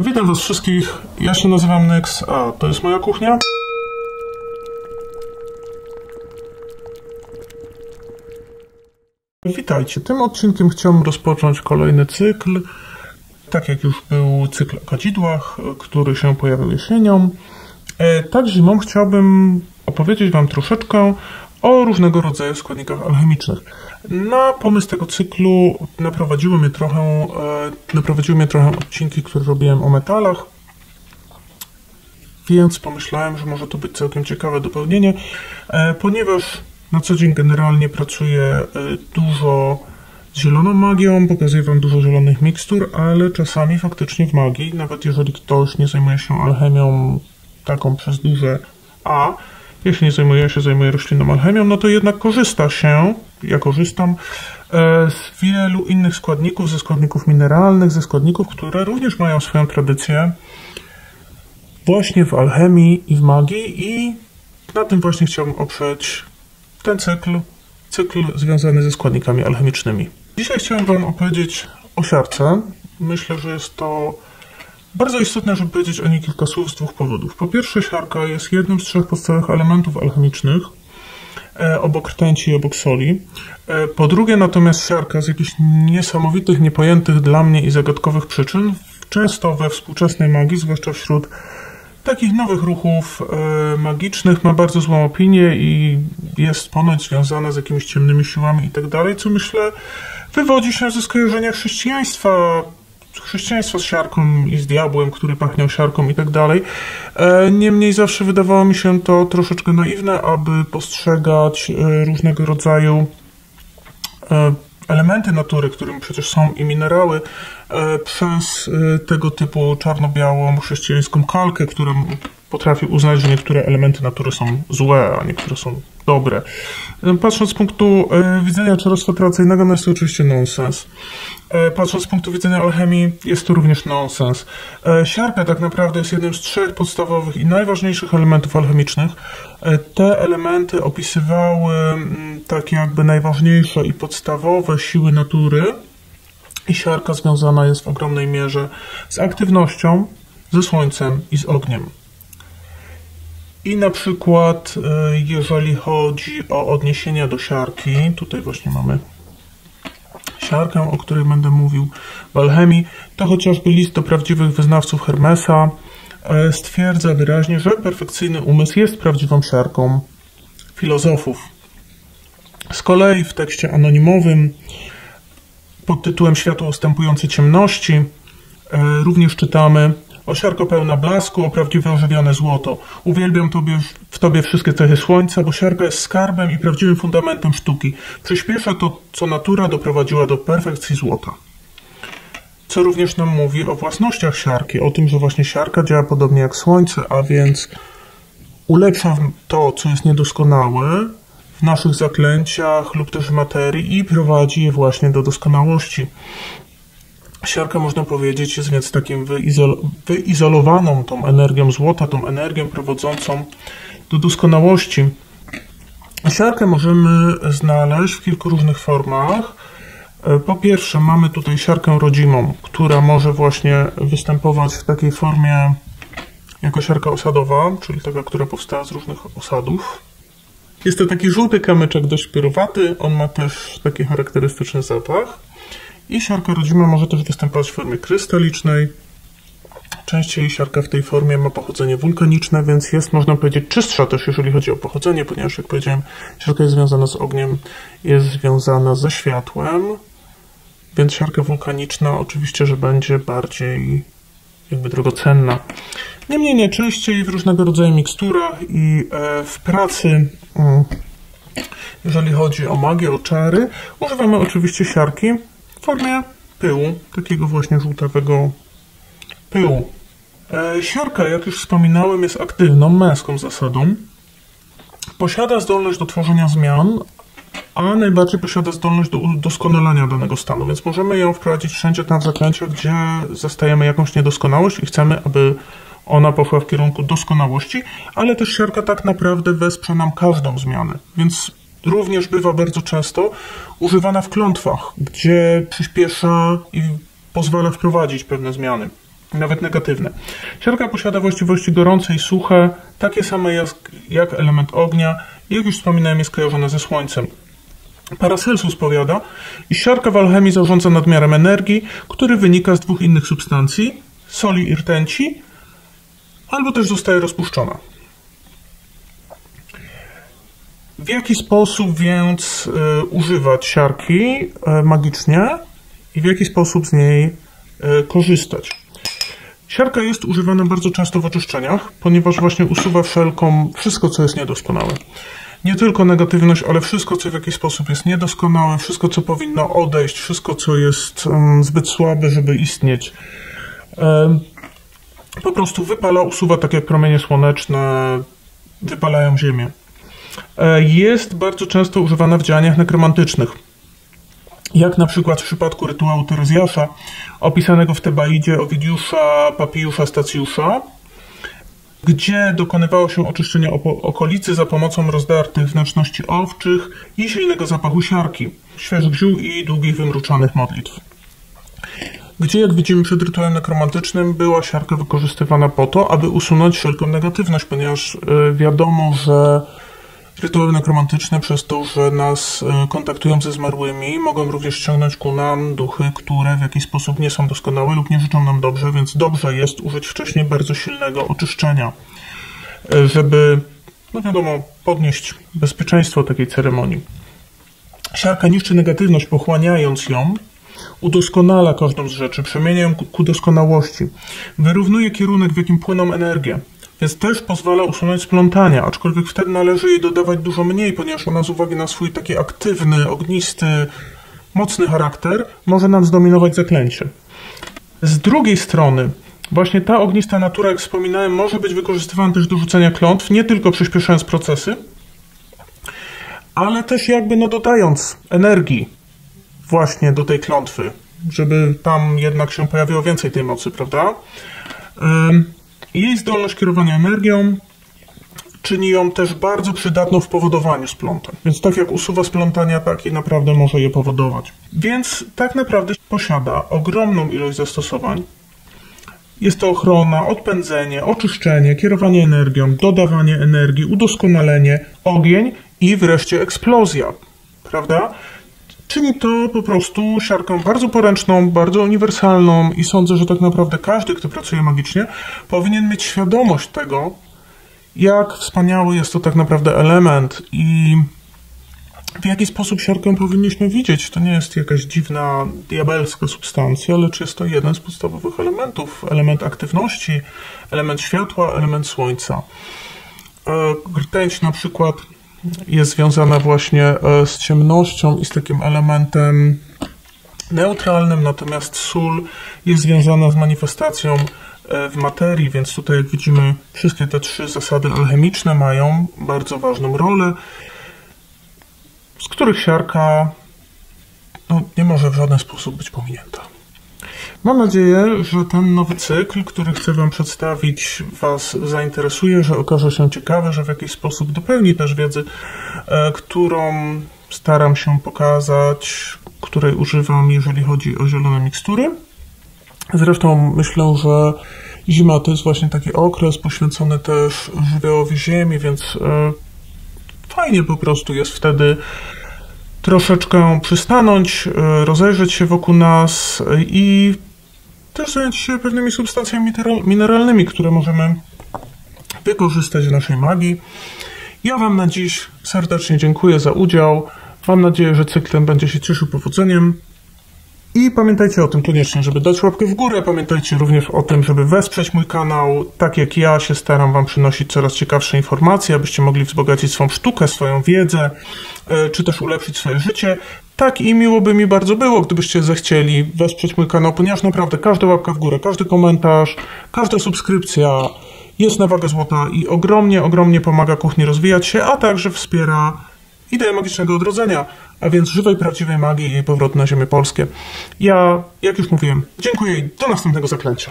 Witam Was wszystkich. Ja się nazywam Nyx, a to jest moja kuchnia. Witajcie. Tym odcinkiem chciałbym rozpocząć kolejny cykl. Tak jak już był cykl o kadzidłach, który się pojawił jesienią. E, tak zimą chciałbym opowiedzieć Wam troszeczkę o różnego rodzaju składnikach alchemicznych. Na pomysł tego cyklu naprowadziły mnie trochę, e, naprowadziły mnie trochę odcinki, które robiłem o metalach, więc pomyślałem, że może to być całkiem ciekawe dopełnienie, e, ponieważ na co dzień generalnie pracuję e, dużo z zieloną magią, pokazuję Wam dużo zielonych mikstur, ale czasami faktycznie w magii, nawet jeżeli ktoś nie zajmuje się alchemią taką przez duże A, jeśli nie zajmuje się, zajmuje roślinną alchemią, no to jednak korzysta się, ja korzystam, e, z wielu innych składników, ze składników mineralnych, ze składników, które również mają swoją tradycję właśnie w alchemii i w magii i na tym właśnie chciałbym oprzeć ten cykl, cykl związany ze składnikami alchemicznymi. Dzisiaj chciałem Wam opowiedzieć o siarce. Myślę, że jest to bardzo istotne, żeby powiedzieć o niej kilka słów z dwóch powodów. Po pierwsze, siarka jest jednym z trzech podstawowych elementów alchemicznych, e, obok rtęci i obok soli. E, po drugie, natomiast siarka z jakichś niesamowitych, niepojętych dla mnie i zagadkowych przyczyn, często we współczesnej magii, zwłaszcza wśród takich nowych ruchów e, magicznych, ma bardzo złą opinię i jest ponoć związana z jakimiś ciemnymi siłami i tak co myślę wywodzi się ze skojarzenia chrześcijaństwa chrześcijaństwa z siarką i z diabłem, który pachniał siarką i tak dalej. E, niemniej zawsze wydawało mi się to troszeczkę naiwne, aby postrzegać e, różnego rodzaju e, elementy natury, którym przecież są i minerały, przez tego typu czarno-białą chrześcijańską kalkę, która potrafi uznać, że niektóre elementy natury są złe, a niektóre są dobre. Patrząc z punktu widzenia czarostwa no jest to oczywiście nonsens. E, patrząc z punktu widzenia alchemii, jest to również nonsens. E, siarka tak naprawdę jest jednym z trzech podstawowych i najważniejszych elementów alchemicznych. E, te elementy opisywały mm, tak jakby najważniejsze i podstawowe siły natury i siarka związana jest w ogromnej mierze z aktywnością, ze słońcem i z ogniem. I na przykład, jeżeli chodzi o odniesienia do siarki, tutaj właśnie mamy siarkę, o której będę mówił w alchemii, to chociażby list do prawdziwych wyznawców Hermesa e, stwierdza wyraźnie, że perfekcyjny umysł jest prawdziwą siarką filozofów. Z kolei w tekście anonimowym pod tytułem Światło ustępujące ciemności e, również czytamy Osiarko pełna blasku, o prawdziwe ożywione złoto. Uwielbiam tobie, w tobie wszystkie cechy słońca, bo siarka jest skarbem i prawdziwym fundamentem sztuki. Przyspiesza to, co natura doprowadziła do perfekcji złota. Co również nam mówi o własnościach siarki, o tym, że właśnie siarka działa podobnie jak słońce, a więc ulepsza to, co jest niedoskonałe w naszych zaklęciach lub też materii i prowadzi je właśnie do doskonałości. Siarka, można powiedzieć, jest więc takim wyizol wyizolowaną tą energią złota, tą energią prowadzącą do doskonałości. Siarkę możemy znaleźć w kilku różnych formach. E, po pierwsze, mamy tutaj siarkę rodzimą, która może właśnie występować w takiej formie jako siarka osadowa, czyli taka, która powstała z różnych osadów. Jest to taki żółty kamyczek, dość pyrowaty. On ma też taki charakterystyczny zapach. I siarka rodzima może też występować w formie krystalicznej. Częściej siarka w tej formie ma pochodzenie wulkaniczne, więc jest, można powiedzieć, czystsza też, jeżeli chodzi o pochodzenie, ponieważ, jak powiedziałem, siarka jest związana z ogniem, jest związana ze światłem, więc siarka wulkaniczna oczywiście, że będzie bardziej jakby drogocenna. Niemniej nie częściej w różnego rodzaju miksturach i e, w pracy, mm, jeżeli chodzi o magię, o czary, używamy oczywiście siarki, w formie pyłu, takiego właśnie żółtawego pyłu. E, siarka, jak już wspominałem, jest aktywną, męską zasadą. Posiada zdolność do tworzenia zmian, a najbardziej posiada zdolność do udoskonalania danego stanu, więc możemy ją wprowadzić wszędzie tam w zaklęciach, gdzie zastajemy jakąś niedoskonałość i chcemy, aby ona poszła w kierunku doskonałości, ale też siarka tak naprawdę wesprze nam każdą zmianę, więc również bywa bardzo często używana w klątwach, gdzie przyspiesza i pozwala wprowadzić pewne zmiany. nawet negatywne. Siarka posiada właściwości gorące i suche, takie same jak, jak element ognia, jak już wspominałem, jest kojarzone ze Słońcem. Paracelsus powiada, iż siarka w alchemii zarządza nadmiarem energii, który wynika z dwóch innych substancji, soli i rtęci, albo też zostaje rozpuszczona. W jaki sposób więc y, używać siarki y, magicznie i w jaki sposób z niej y, korzystać? Siarka jest używana bardzo często w oczyszczeniach, ponieważ właśnie usuwa wszelką, wszystko co jest niedoskonałe. Nie tylko negatywność, ale wszystko co w jakiś sposób jest niedoskonałe, wszystko co powinno odejść, wszystko co jest um, zbyt słabe, żeby istnieć. Um, po prostu wypala, usuwa tak jak promienie słoneczne wypalają ziemię. E, jest bardzo często używana w działaniach nekromantycznych. Jak na przykład w przypadku rytuału Terezjasza, opisanego w Tebaidzie Owidiusza, Papijusza, Stacjusza, gdzie dokonywało się oczyszczenia okolicy za pomocą rozdartych wnętrzności owczych i silnego zapachu siarki, świeżych ziół i długich wymruczanych modlitw. Gdzie, jak widzimy przed rytuałem nekromantycznym, była siarka wykorzystywana po to, aby usunąć wszelką negatywność, ponieważ e, wiadomo, że Rytuały nekromantyczne przez to, że nas e, kontaktują ze zmarłymi, mogą również ściągnąć ku nam duchy, które w jakiś sposób nie są doskonałe lub nie życzą nam dobrze, więc dobrze jest użyć wcześniej bardzo silnego oczyszczenia, e, żeby, no wiadomo, podnieść bezpieczeństwo takiej ceremonii. Siarka niszczy negatywność, pochłaniając ją, udoskonala każdą z rzeczy, przemienia ją ku doskonałości, wyrównuje kierunek, w jakim płyną energie, więc też pozwala usunąć splątania, aczkolwiek wtedy należy jej dodawać dużo mniej, ponieważ ona z uwagi na swój taki aktywny, ognisty, mocny charakter może nam zdominować zaklęcie. Z drugiej strony, właśnie ta ognista natura, jak wspominałem, może być wykorzystywana też do rzucenia klątw, nie tylko przyspieszając procesy, ale też jakby no dodając energii właśnie do tej klątwy, żeby tam jednak się pojawiło więcej tej mocy, prawda? Jej zdolność kierowania energią czyni ją też bardzo przydatną w powodowaniu splątań. Więc tak jak usuwa splątania, tak i naprawdę może je powodować. Więc tak naprawdę posiada ogromną ilość zastosowań. Jest to ochrona, odpędzenie, oczyszczenie, kierowanie energią, dodawanie energii, udoskonalenie, ogień i wreszcie eksplozja. Prawda? Czyni to po prostu siarką bardzo poręczną, bardzo uniwersalną i sądzę, że tak naprawdę każdy, kto pracuje magicznie, powinien mieć świadomość tego, jak wspaniały jest to tak naprawdę element i w jaki sposób siarkę powinniśmy widzieć. To nie jest jakaś dziwna, diabelska substancja, lecz jest to jeden z podstawowych elementów. Element aktywności, element światła, element słońca. E, rtęć na przykład jest związana właśnie e, z ciemnością i z takim elementem neutralnym, natomiast sól jest związana z manifestacją e, w materii, więc tutaj jak widzimy wszystkie te trzy zasady alchemiczne mają bardzo ważną rolę, z których siarka no, nie może w żaden sposób być pominięta. Mam nadzieję, że ten nowy cykl, który chcę Wam przedstawić, Was zainteresuje, że okaże się ciekawy, że w jakiś sposób dopełni też wiedzy, e, którą staram się pokazać, której używam, jeżeli chodzi o zielone mikstury. Zresztą myślę, że zima to jest właśnie taki okres poświęcony też żywiołowi ziemi, więc e, fajnie po prostu jest wtedy troszeczkę przystanąć, e, rozejrzeć się wokół nas i też się pewnymi substancjami mineralnymi, które możemy wykorzystać w naszej magii. Ja Wam na dziś serdecznie dziękuję za udział. Mam nadzieję, że cykl ten będzie się cieszył powodzeniem. I pamiętajcie o tym koniecznie, żeby dać łapkę w górę. Pamiętajcie również o tym, żeby wesprzeć mój kanał. Tak jak ja się staram Wam przynosić coraz ciekawsze informacje, abyście mogli wzbogacić swoją sztukę, swoją wiedzę, e, czy też ulepszyć swoje życie. Tak i miło by mi bardzo było, gdybyście zechcieli wesprzeć mój kanał, ponieważ naprawdę każda łapka w górę, każdy komentarz, każda subskrypcja jest na wagę złota i ogromnie, ogromnie pomaga kuchni rozwijać się, a także wspiera ideę magicznego odrodzenia, a więc żywej, prawdziwej magii i jej powrotu na ziemię polskie. Ja, jak już mówiłem, dziękuję i do następnego zaklęcia.